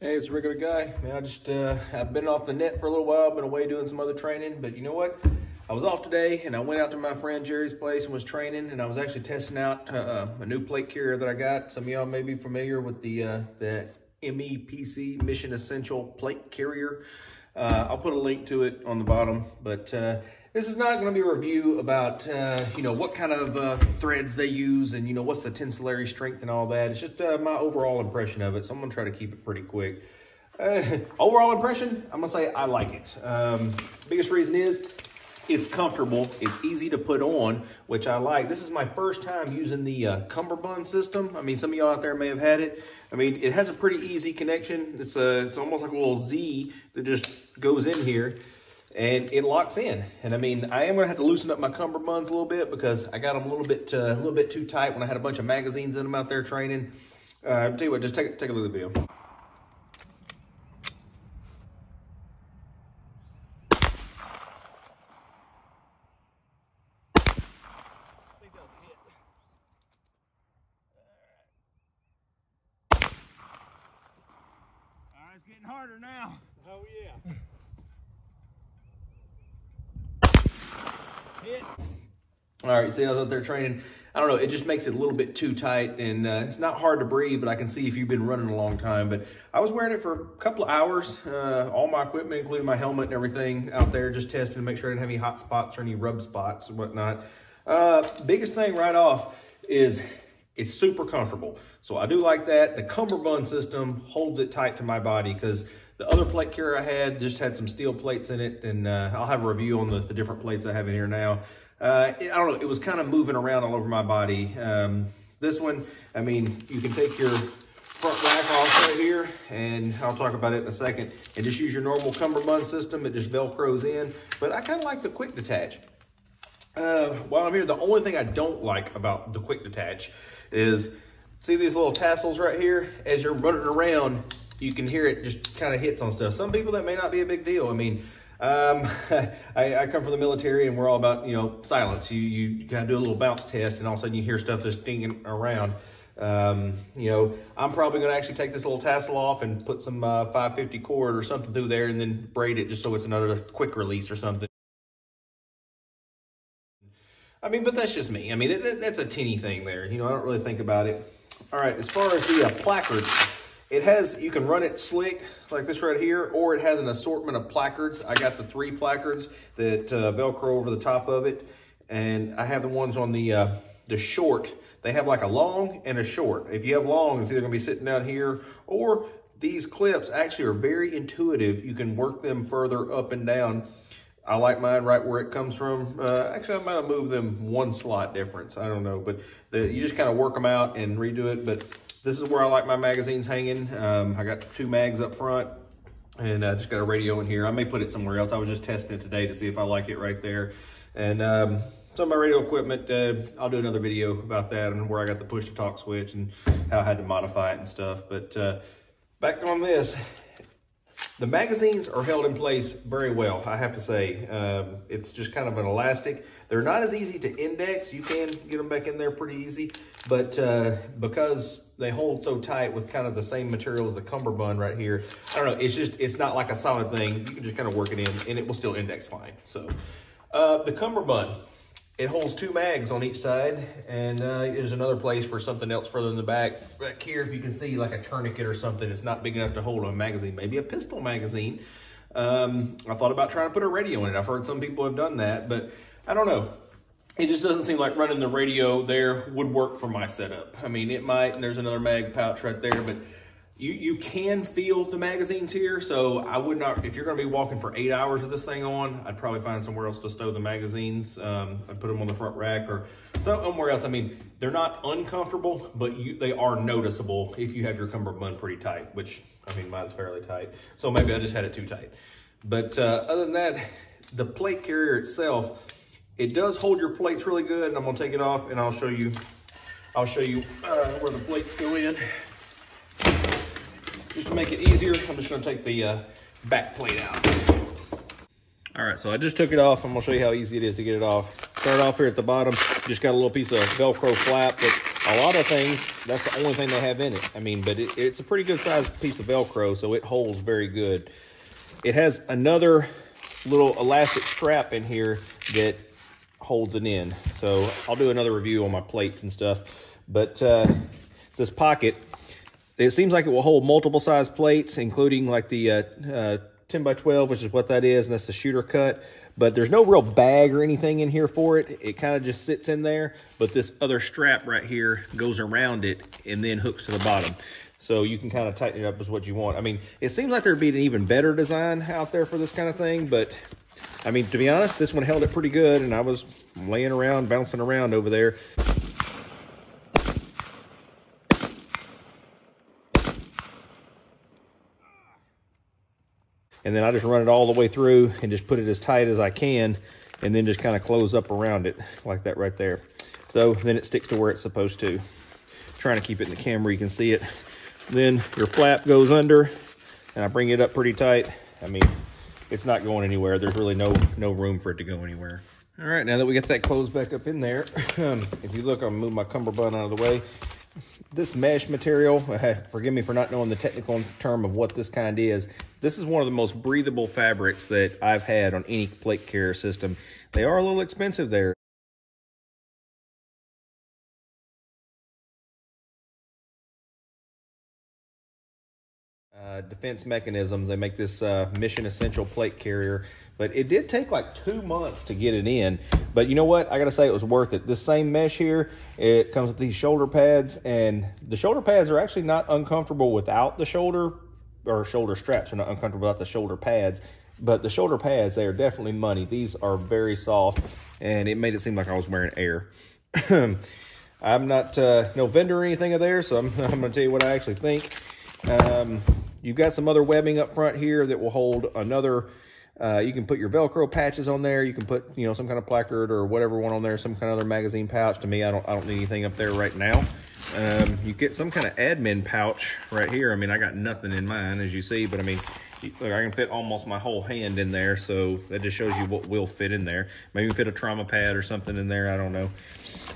Hey, it's a regular guy. Man, I just, uh, I've been off the net for a little while, been away doing some other training, but you know what? I was off today and I went out to my friend Jerry's place and was training and I was actually testing out uh, a new plate carrier that I got. Some of y'all may be familiar with the, uh, the MEPC Mission Essential Plate Carrier. Uh, I'll put a link to it on the bottom, but uh, this is not going to be a review about, uh, you know, what kind of uh, threads they use and, you know, what's the tensillary strength and all that. It's just uh, my overall impression of it. So I'm going to try to keep it pretty quick. Uh, overall impression, I'm going to say I like it. Um, biggest reason is it's comfortable. It's easy to put on, which I like. This is my first time using the uh, Cummerbund system. I mean, some of y'all out there may have had it. I mean, it has a pretty easy connection. It's a, it's almost like a little Z that just goes in here and it locks in. And I mean, I am gonna have to loosen up my cummerbunds a little bit because I got them a little bit, uh, a little bit too tight when I had a bunch of magazines in them out there training. Uh, I'll tell you what, just take, take a look at the video. it's getting harder now. Oh yeah. Hit. All right, see, I was out there training. I don't know, it just makes it a little bit too tight and uh, it's not hard to breathe, but I can see if you've been running a long time. But I was wearing it for a couple of hours, uh, all my equipment, including my helmet and everything out there, just testing to make sure I didn't have any hot spots or any rub spots or whatnot. Uh, biggest thing right off is it's super comfortable. So I do like that. The cummerbund system holds it tight to my body because the other plate carrier I had just had some steel plates in it, and uh, I'll have a review on the, the, different plates I have in here now. Uh, it, I don't know, it was kind of moving around all over my body. Um, this one, I mean, you can take your front rack off right here, and I'll talk about it in a second, and just use your normal cummerbund system. It just Velcros in, but I kind of like the quick detach. Uh, while I'm here, the only thing I don't like about the quick detach is, see these little tassels right here? As you're running around, you can hear it just kind of hits on stuff. Some people that may not be a big deal. I mean, um, I, I, come from the military and we're all about, you know, silence. You, you kind of do a little bounce test and all of a sudden you hear stuff just dinging around. Um, you know, I'm probably going to actually take this little tassel off and put some uh, 550 cord or something through there and then braid it just so it's another quick release or something. I mean, but that's just me. I mean, that, that's a tinny thing there. You know, I don't really think about it. All right, as far as the uh, placards, it has, you can run it slick like this right here, or it has an assortment of placards. I got the three placards that uh, Velcro over the top of it. And I have the ones on the, uh, the short. They have like a long and a short. If you have long, it's either gonna be sitting down here or these clips actually are very intuitive. You can work them further up and down I like mine right where it comes from. Uh, actually, I might have moved them one slot difference. I don't know, but the, you just kind of work them out and redo it. But this is where I like my magazines hanging. Um, I got two mags up front and I uh, just got a radio in here. I may put it somewhere else. I was just testing it today to see if I like it right there. And um, some of my radio equipment, uh, I'll do another video about that and where I got the push to talk switch and how I had to modify it and stuff. But uh, back on this, the magazines are held in place very well, I have to say. Um, it's just kind of an elastic. They're not as easy to index. You can get them back in there pretty easy, but uh, because they hold so tight with kind of the same material as the cummerbund right here, I don't know, it's just, it's not like a solid thing. You can just kind of work it in and it will still index fine. So uh, the cummerbund, it holds two mags on each side, and uh, there's another place for something else further in the back. Back here, if you can see like a tourniquet or something, it's not big enough to hold a magazine, maybe a pistol magazine. Um, I thought about trying to put a radio in it. I've heard some people have done that, but I don't know. It just doesn't seem like running the radio there would work for my setup. I mean, it might, and there's another mag pouch right there, but you, you can feel the magazines here, so I would not, if you're gonna be walking for eight hours with this thing on, I'd probably find somewhere else to stow the magazines. Um, I'd put them on the front rack or somewhere else. I mean, they're not uncomfortable, but you, they are noticeable if you have your cummerbund pretty tight, which, I mean, mine's fairly tight. So maybe I just had it too tight. But uh, other than that, the plate carrier itself, it does hold your plates really good. And I'm gonna take it off and I'll show you, I'll show you uh, where the plates go in. Just to make it easier, I'm just gonna take the uh, back plate out. All right, so I just took it off. I'm gonna show you how easy it is to get it off. Start off here at the bottom. Just got a little piece of Velcro flap that a lot of things, that's the only thing they have in it. I mean, but it, it's a pretty good sized piece of Velcro, so it holds very good. It has another little elastic strap in here that holds it in. So I'll do another review on my plates and stuff. But uh, this pocket, it seems like it will hold multiple size plates, including like the uh, uh, 10 by 12, which is what that is, and that's the shooter cut. But there's no real bag or anything in here for it. It kind of just sits in there, but this other strap right here goes around it and then hooks to the bottom. So you can kind of tighten it up as what you want. I mean, it seems like there'd be an even better design out there for this kind of thing, but I mean, to be honest, this one held it pretty good, and I was laying around, bouncing around over there. And then I just run it all the way through and just put it as tight as I can, and then just kind of close up around it like that right there. So then it sticks to where it's supposed to. trying to keep it in the camera, you can see it. Then your flap goes under, and I bring it up pretty tight. I mean, it's not going anywhere. There's really no, no room for it to go anywhere. All right, now that we got that closed back up in there, um, if you look, I'll move my cummerbund out of the way. This mesh material, forgive me for not knowing the technical term of what this kind is. This is one of the most breathable fabrics that I've had on any plate carrier system. They are a little expensive there. Defense mechanism. They make this uh, mission essential plate carrier, but it did take like two months to get it in. But you know what? I gotta say it was worth it. This same mesh here, it comes with these shoulder pads, and the shoulder pads are actually not uncomfortable without the shoulder or shoulder straps are not uncomfortable without the shoulder pads. But the shoulder pads, they are definitely money. These are very soft, and it made it seem like I was wearing air. I'm not uh, no vendor or anything of theirs, so I'm, I'm going to tell you what I actually think. Um, You've got some other webbing up front here that will hold another, uh, you can put your Velcro patches on there. You can put, you know, some kind of placard or whatever one on there, some kind of other magazine pouch. To me, I don't, I don't need anything up there right now. Um, you get some kind of admin pouch right here. I mean, I got nothing in mine, as you see, but I mean, look, I can fit almost my whole hand in there, so that just shows you what will fit in there. Maybe fit a trauma pad or something in there, I don't know.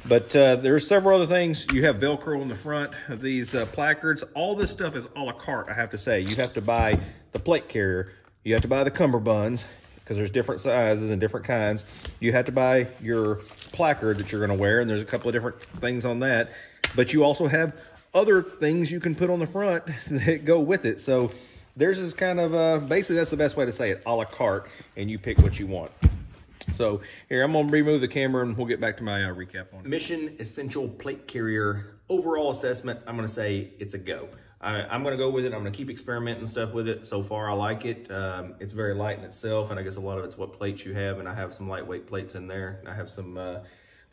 But uh, there's several other things. You have Velcro on the front of these uh, placards. All this stuff is a la carte, I have to say. You have to buy the plate carrier. You have to buy the cummerbunds because there's different sizes and different kinds. You have to buy your placard that you're going to wear, and there's a couple of different things on that. But you also have other things you can put on the front that go with it. So there's this kind of, uh, basically that's the best way to say it, a la carte, and you pick what you want. So here, I'm gonna remove the camera and we'll get back to my uh, recap on it. Mission Essential Plate Carrier overall assessment, I'm gonna say it's a go. I, am gonna go with it. I'm gonna keep experimenting stuff with it. So far, I like it. Um, it's very light in itself, and I guess a lot of it's what plates you have, and I have some lightweight plates in there. I have some uh,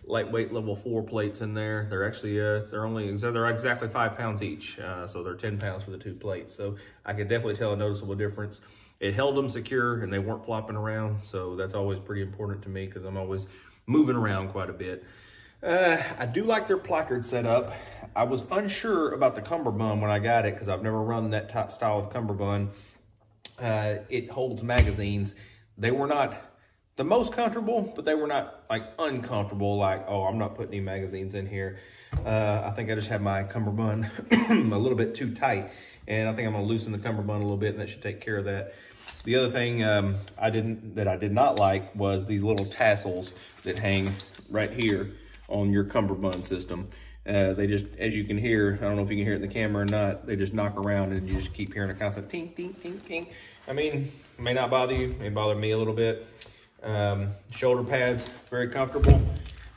lightweight level four plates in there. They're actually, uh, they're only, they're exactly five pounds each. Uh, so they're 10 pounds for the two plates. So I could definitely tell a noticeable difference it held them secure and they weren't flopping around. So that's always pretty important to me because I'm always moving around quite a bit. Uh, I do like their placard setup. I was unsure about the cummerbund when I got it because I've never run that type style of cummerbund. Uh, it holds magazines. They were not the most comfortable, but they were not like uncomfortable. Like, oh, I'm not putting any magazines in here. Uh, I think I just had my cummerbund a little bit too tight, and I think I'm gonna loosen the cummerbund a little bit, and that should take care of that. The other thing um, I didn't that I did not like was these little tassels that hang right here on your cummerbund system. Uh, they just, as you can hear, I don't know if you can hear it in the camera or not, they just knock around and you just keep hearing a constant ting, ting, ting, ting. I mean, may not bother you, may bother me a little bit. Um, shoulder pads, very comfortable.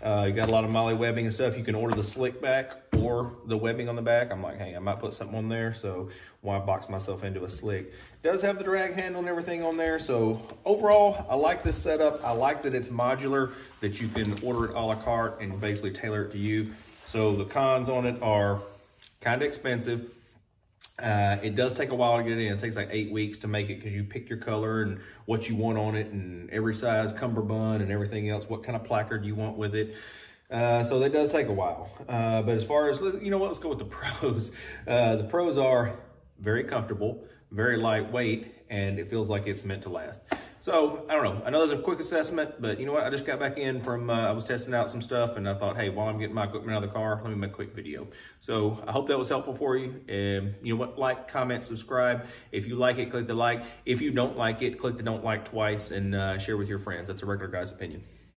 Uh, you got a lot of MOLLE webbing and stuff. You can order the slick back or the webbing on the back. I'm like, hey, I might put something on there, so why box myself into a slick? It does have the drag handle and everything on there. So overall, I like this setup. I like that it's modular, that you can order it a la carte and basically tailor it to you. So the cons on it are kind of expensive. Uh, it does take a while to get it in. It takes like eight weeks to make it because you pick your color and what you want on it and every size cummerbund and everything else, what kind of placard you want with it. Uh, so that does take a while. Uh, but as far as, you know what, let's go with the pros. Uh, the pros are very comfortable, very lightweight, and it feels like it's meant to last. So I don't know. I know there's a quick assessment, but you know what? I just got back in from, uh, I was testing out some stuff and I thought, hey, while I'm getting my equipment out of the car, let me make a quick video. So I hope that was helpful for you. And you know what? Like, comment, subscribe. If you like it, click the like. If you don't like it, click the don't like twice and uh, share with your friends. That's a regular guy's opinion.